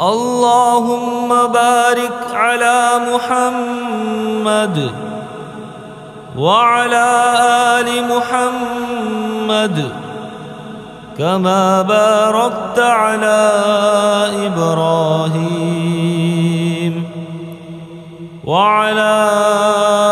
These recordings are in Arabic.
اللهم بارك على محمد وعلى آل محمد كما باركت على إبراهيم وعلى آل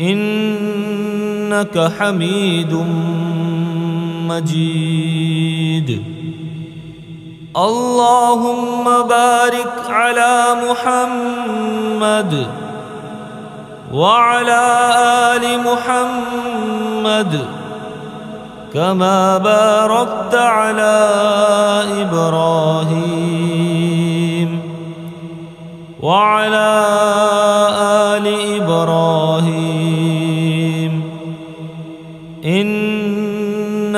إنك حميد مجيد. اللهم بارك على محمد وعلى آل محمد كما باركت على إبراهيم وعلى آل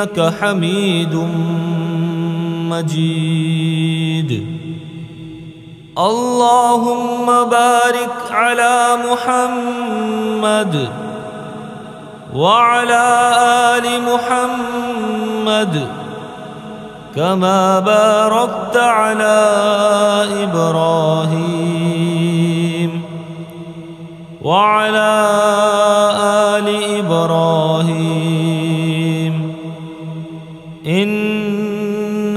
إنك حميد مجيد. اللهم بارك على محمد وعلى آل محمد كما باركت على إبراهيم وعلى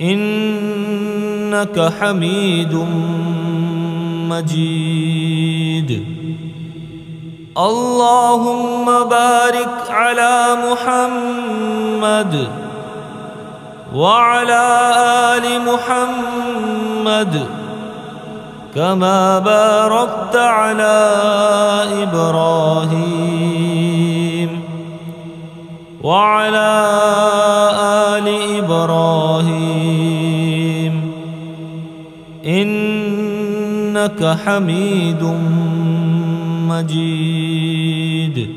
إنك حميد مجيد. اللهم بارك على محمد وعلى آل محمد كما باركت على إبراهيم وعلى آل إبراهيم. إنك حميد مجيد.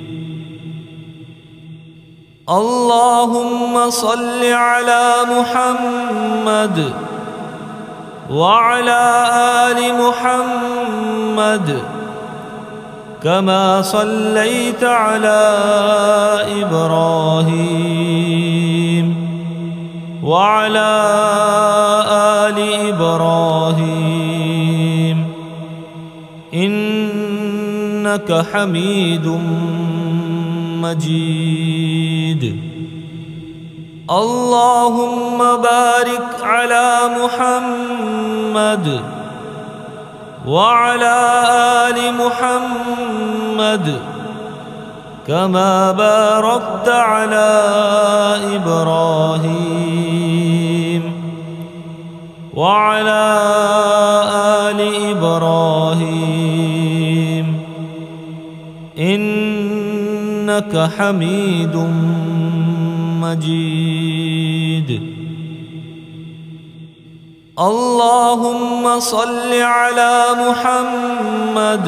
اللهم صل على محمد وعلى آل محمد كما صليت على إبراهيم. وعلى آل إبراهيم. إنك حميد مجيد. اللهم بارك على محمد وعلى آل محمد كما باركت على إبراهيم وعلى آل إبراهيم. إن إنك حميد مجيد. اللهم صل على محمد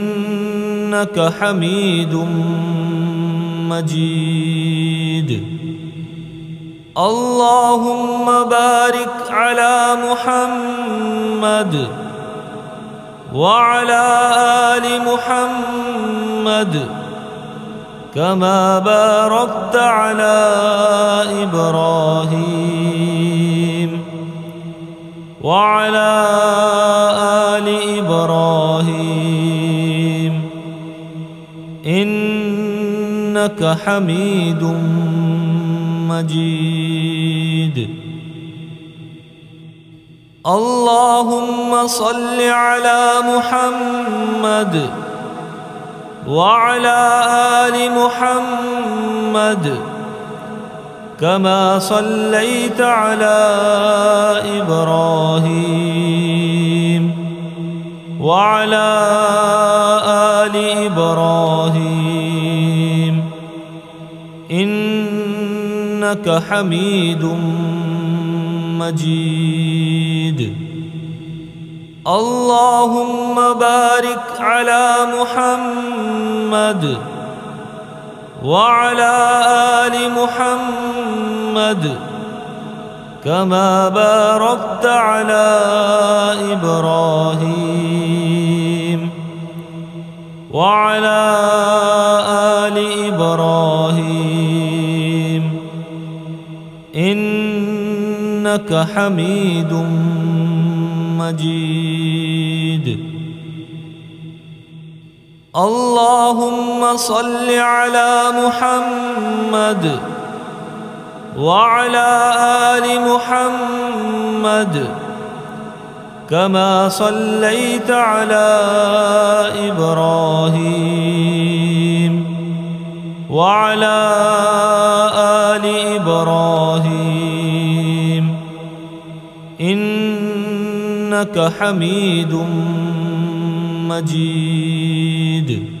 إنك حميد مجيد. اللهم بارك على محمد وعلى آل محمد كما باركت على إبراهيم وعلى آل إبراهيم. إنك حميد مجيد. اللهم صل على محمد وعلى آل محمد كما صليت على إبراهيم. وعلى آل إبراهيم إنك حميد مجيد. اللهم بارك على محمد وعلى آل محمد كما باركت على إبراهيم وعلى آل إبراهيم إنك حميد مجيد. اللهم صل على محمد وعلى آل محمد كما صليت على إبراهيم وعلى آل إبراهيم. إنك حميد مجيد.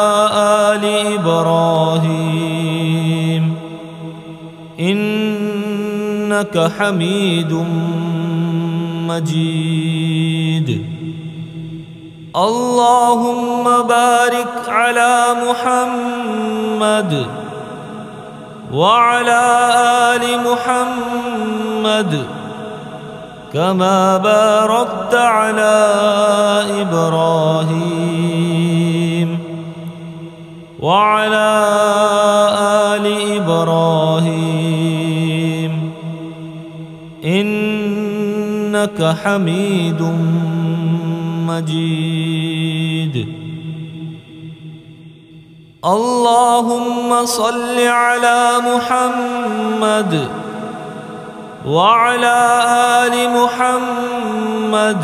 إبراهيم. إنك حميد مجيد. اللهم بارك على محمد وعلى آل محمد كما باركت على إبراهيم. وعلى آل إبراهيم إنك حميد مجيد. اللهم صل على محمد وعلى آل محمد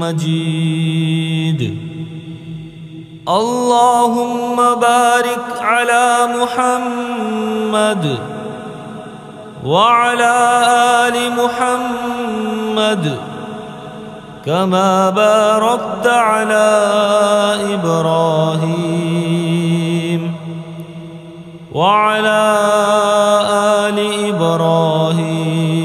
مجيد. اللهم بارك على محمد وعلى آل محمد كما باركت على إبراهيم وعلى آل إبراهيم.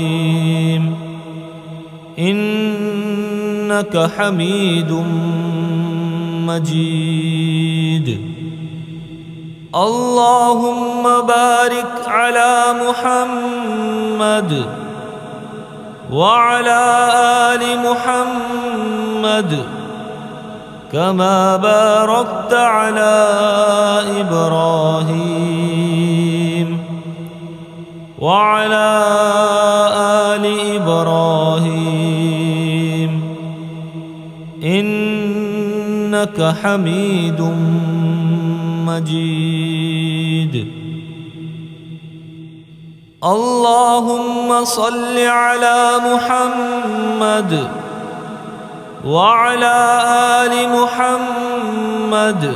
إنك حميد مجيد. اللهم بارك على محمد وعلى آل محمد كما باركت على إبراهيم. وعلى آل إبراهيم إنك حميد مجيد. اللهم صل على محمد وعلى آل محمد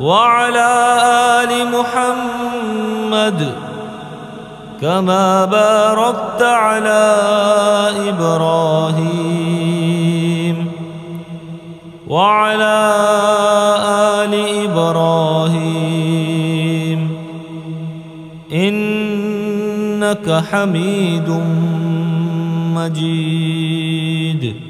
وعلى آل محمد كما باركت على إبراهيم وعلى آل إبراهيم. إنك حميد مجيد.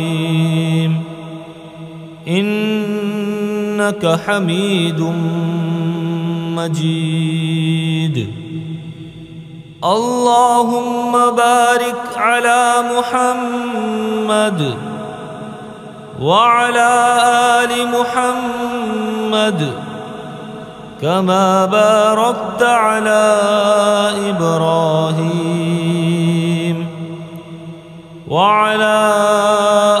إنك حميد مجيد. اللهم بارك على محمد وعلى آل محمد كما باركت على إبراهيم وعلى آل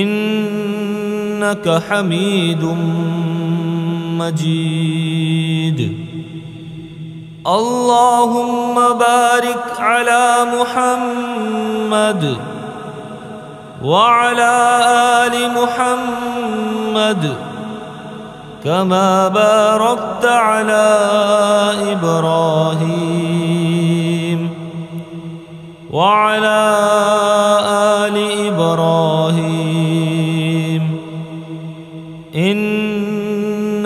إنك حميد مجيد. اللهم بارك على محمد وعلى آل محمد كما باركت على إبراهيم وعلى آل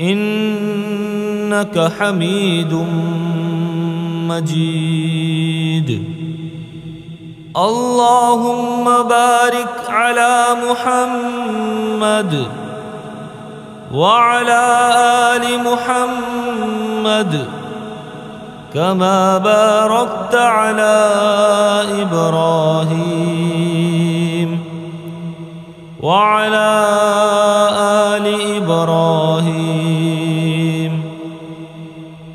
إنك حميد مجيد. اللهم بارك على محمد وعلى آل محمد كما باركت على إبراهيم وعلى آل إبراهيم.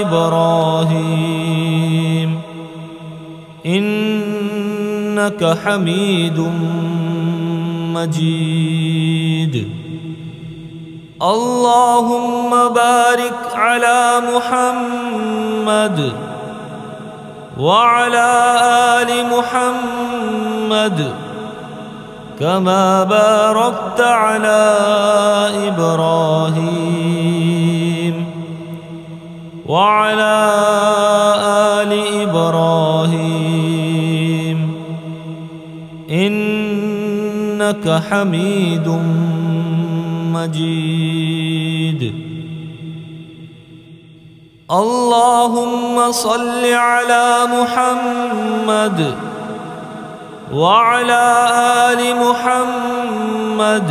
إبراهيم. إنك حميد مجيد. اللهم بارك على محمد وعلى آل محمد كما باركت على إبراهيم. وعلى آل إبراهيم. إنك حميد مجيد. اللهم صل على محمد وعلى آل محمد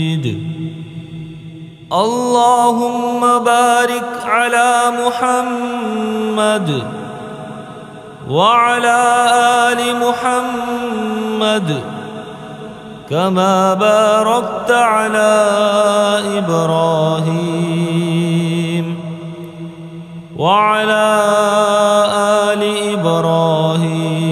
اللهم بارك على محمد وعلى آل محمد كما باركت على إبراهيم وعلى آل إبراهيم.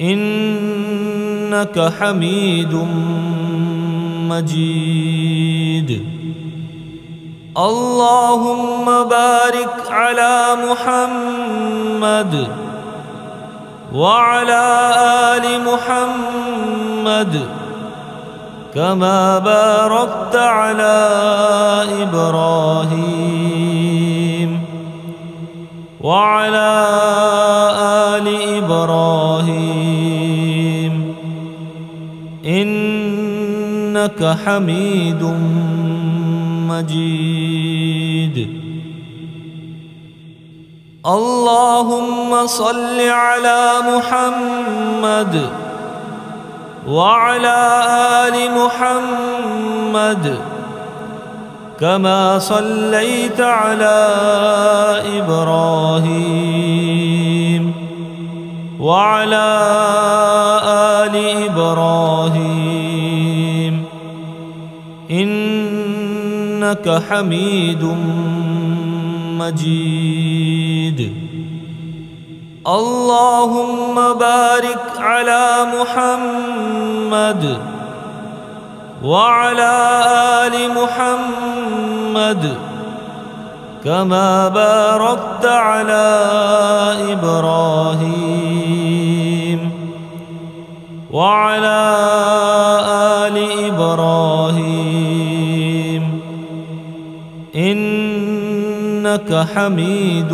إنك حميد مجيد. اللهم بارك على محمد وعلى آل محمد كما باركت على إبراهيم وعلى آل إبراهيم. إنك حميد مجيد. اللهم صل على محمد وعلى آل محمد كما صليت على إبراهيم. وعلى آل إبراهيم. إنك حميد مجيد. اللهم بارك على محمد وعلى آل محمد كما باركت على إبراهيم وعلى آل إبراهيم. إنك حميد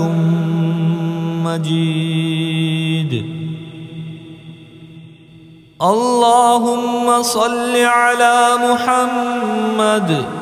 مجيد. اللهم صل على محمد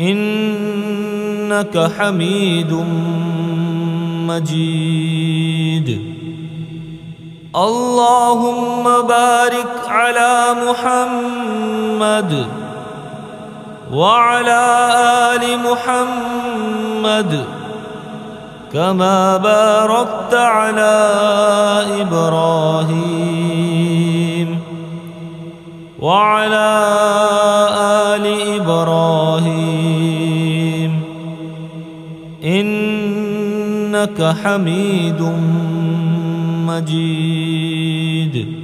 إنك حميد مجيد. اللهم بارك على محمد وعلى آل محمد كما باركت على إبراهيم. وعلى آل إبراهيم. إنك حميد مجيد.